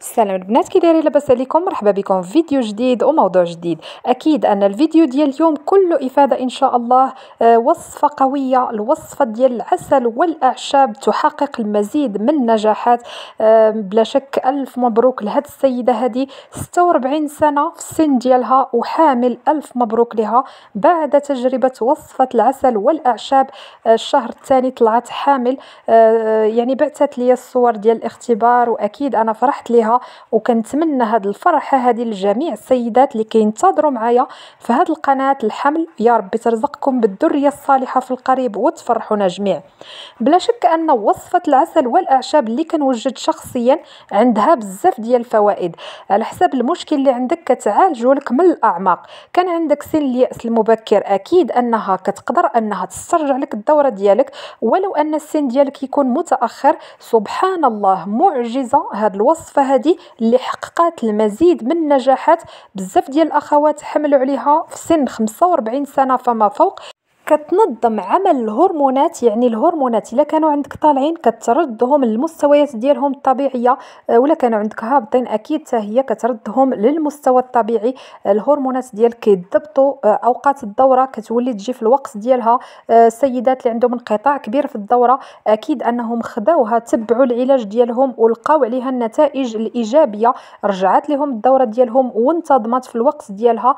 السلام البنات كي دايرين لاباس عليكم مرحبا بكم. في فيديو جديد وموضوع جديد. أكيد أن الفيديو ديال اليوم كله إفادة إن شاء الله. آه، وصفة قوية الوصفة ديال العسل والأعشاب تحقق المزيد من النجاحات. آه، بلا شك ألف مبروك لهاد السيدة هذه 46 سنة في السن ديالها وحامل ألف مبروك لها. بعد تجربة وصفة العسل والأعشاب آه، الشهر الثاني طلعت حامل. يعني بعثت لي الصور ديال الاختبار وأكيد أنا فرحت ليها. وكنتمنى هاد الفرحه هذه لجميع السيدات اللي كينتظروا معايا في هاد القناة الحمل. يا ربي ترزقكم بالذرية الصالحة في القريب وتفرحونا جميع. بلا شك أن وصفة العسل والأعشاب اللي كنوجد شخصيا عندها بزاف ديال الفوائد. على حساب المشكل اللي عندك كتعالجو لك من الأعماق. كان عندك سن اليأس المبكر أكيد أنها كتقدر أنها تسترجع لك الدورة ديالك. ولو أن السن ديالك يكون متأخر سبحان الله معجزة. هاد الوصفة هذه هذه اللي حققت المزيد من النجاحات. بزاف ديال الأخوات حملوا عليها في سن 45 سنة فما فوق. كتنظم عمل الهرمونات يعني الهرمونات إلا كانوا عندك طالعين كتردهم للمستويات ديالهم الطبيعية آه، ولا كانوا عندك هابطين أكيد حتى هي كتردهم للمستوى الطبيعي. الهرمونات ديالك كيضبطوا آه، أوقات الدورة كتولي تجي في الوقت ديالها. آه، السيدات اللي عندهم انقطاع كبير في الدورة أكيد أنهم خداوها تبعوا العلاج ديالهم ولقاو عليها النتائج الإيجابية. رجعت لهم الدورة ديالهم وانتظمت في الوقت ديالها.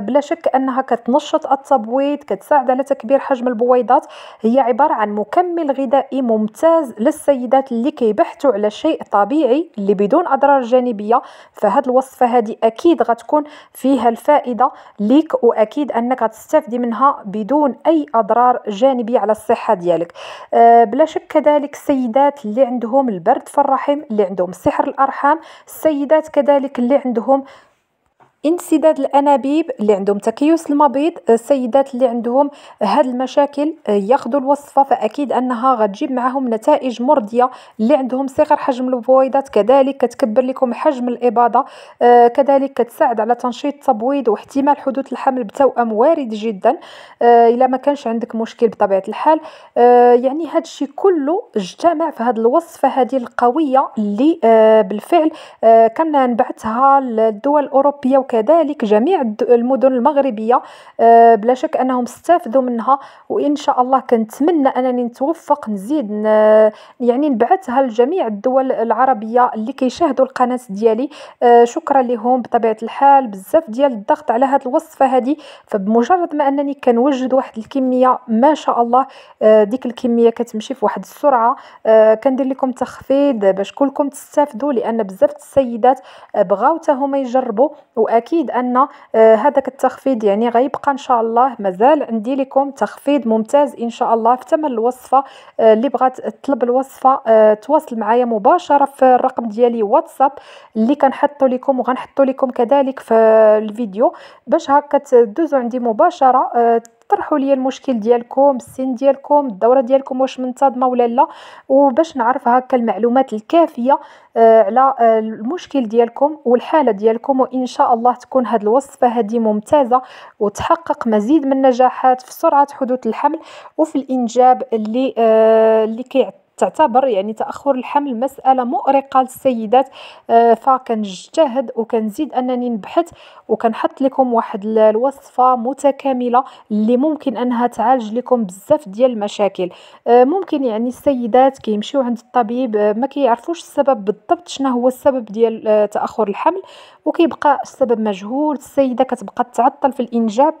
بلا شك أنها كتنشط التبويض كتساعد على تكبير حجم البويضات هي عبارة عن مكمل غذائي ممتاز للسيدات اللي كيبحثوا على شيء طبيعي اللي بدون أضرار جانبية. فهاد الوصفة هذه أكيد غتكون فيها الفائدة ليك وأكيد أنك غتستافدي منها بدون أي أضرار جانبية على الصحة ديالك. أه بلا شك كذلك السيدات اللي عندهم البرد في الرحم اللي عندهم سحر الأرحام السيدات كذلك اللي عندهم انسداد الأنابيب اللي عندهم. تكيس المبيض السيدات اللي عندهم هاد المشاكل ياخذوا الوصفة فأكيد أنها غتجيب معهم نتائج مرضية اللي عندهم. صغر حجم البويضات كذلك كتكبر لكم حجم الإباضة آه كذلك كتساعد على تنشيط التبويض واحتمال حدوث الحمل بتوأم وارد جدا آه إلا ما كانش عندك مشكل بطبيعة الحال. آه يعني هذا الشيء كله اجتمع في هذه الوصفة هذه القوية اللي بالفعل كنا نبعثها للدول الأوروبية وك كذلك جميع المدن المغربية آه، بلا شك أنهم استفادوا منها وإن شاء الله كنتمنى أنني نتوفق نزيد يعني نبعثها لجميع الدول العربية اللي كيشاهدوا القناة ديالي. آه، شكرا لهم بطبيعة الحال بزاف ديال الضغط على هذه الوصفة هذه فبمجرد ما أنني كنوجد واحد الكمية ما شاء الله آه، ديك الكمية كتمشي في واحد السرعة. كندير لكم تخفيض باش كلكم تستافدوا لأن بزاف السيدات بغاو حتى هما يجربوا وأكيد أكيد أن آه، هذاك التخفيض يعني غيبقى إن شاء الله. مازال عندي لكم تخفيض ممتاز إن شاء الله في ثمن الوصفة آه، اللي بغات تطلب الوصفة آه، تواصل معايا مباشرة في الرقم ديالي واتساب اللي كنحطو لكم وغنحطو لكم كذلك في الفيديو. باش هكا تدوزوا عندي مباشرة طرحوا لي المشكل ديالكم السن ديالكم الدورة ديالكم واش منتظمة ولا لا وباش نعرف هكا المعلومات الكافية آه، على آه، المشكل ديالكم والحالة ديالكم وإن شاء الله تكون هذه الوصفة هذه ممتازة وتحقق مزيد من النجاحات في سرعة حدوث الحمل وفي الإنجاب اللي آه، اللي كيعطي. تعتبر يعني تأخر الحمل مسألة مؤرقة للسيدات. آه، فكنجتهد وكنزيد أنني نبحث وكنحط لكم واحد الوصفة متكاملة اللي ممكن أنها تعالج لكم بزاف ديال المشاكل. آه، ممكن يعني السيدات كيمشيو عند الطبيب آه، ما كيعرفوش السبب بالضبط شنو هو السبب ديال تأخر الحمل وكيبقى السبب مجهول. السيدة كتبقى تعطل في الإنجاب.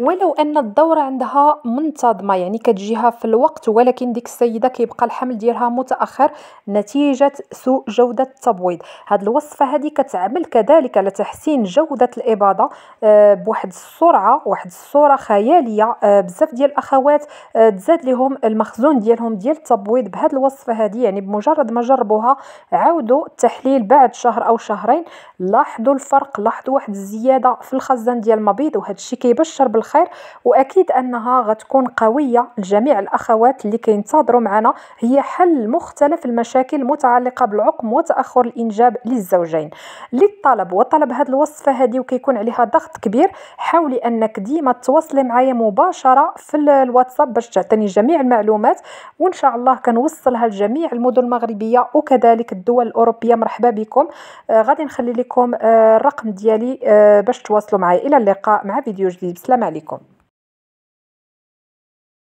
ولو أن الدوره عندها منتظمة يعني كتجيها في الوقت ولكن ديك السيدة كيبقى الحمل ديالها متأخر نتيجة سوء جودة التبويض. هاد الوصفة هذه كتعمل كذلك على تحسين جودة الإباضة آه، بواحد السرعة واحد الصورة خيالية آه، بزاف ديال الأخوات آه، تزاد لهم المخزون ديالهم ديال التبويض بهاد الوصفة هذه يعني بمجرد ما جربوها عاودوا التحليل بعد شهر أو شهرين لاحظوا الفرق لاحظوا واحد الزيادة في الخزان ديال المبيض وهذا الشيء كيبشر بالخير. الخير وأكيد أنها غتكون قوية. لجميع الأخوات اللي كينتظروا معنا هي حل مختلف المشاكل المتعلقه بالعقم وتأخر الإنجاب للزوجين. للطلب وطلب هذه الوصفه هذه وكيكون عليها ضغط كبير. حاولي أنك ديما تواصلي معايا مباشرة في الواتساب باش تعطيني جميع المعلومات وإن شاء الله كنوصلها لجميع المدن المغربية وكذلك الدول الأوروبية. مرحبا بكم. آه غادي نخلي لكم آه الرقم ديالي آه باش تواصلوا معي إلى اللقاء مع فيديو جديد. السلام عليكم. Médico.